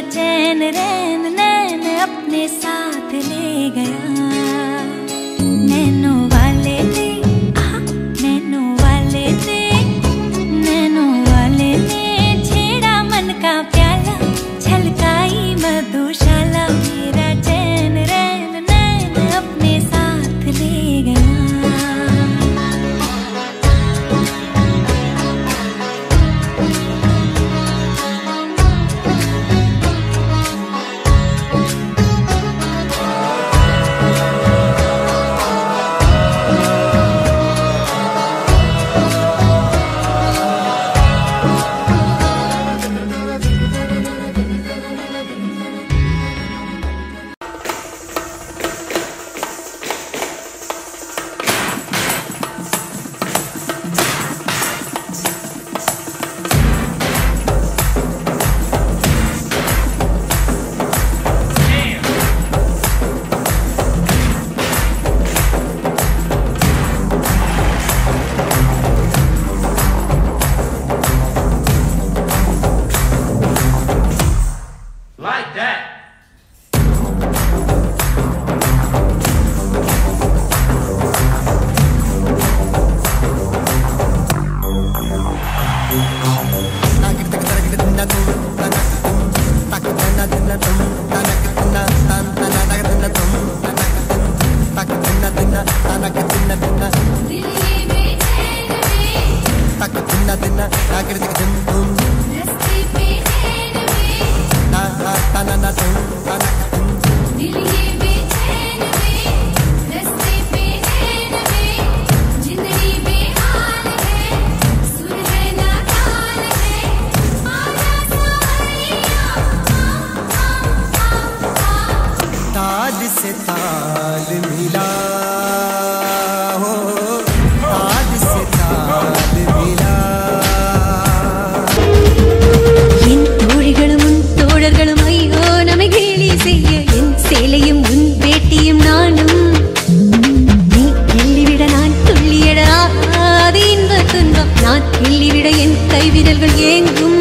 चैन रैन नैन अपने साथ ले गया। Will you give me ताल से ताल मिला हो ताल से ताल मिला என் தோழிகளும் உன் தோழர்களும் ஐயோ நம்மை கேலி செய்ய என் சேலையும் உன் வேட்டியும் நானும் நீ கிள்ளிவிட நான் துள்ளியடாது இன்ப துன்பம் நான் கிள்ளிவிட என் கைவிரல்கள் ஏங்கும்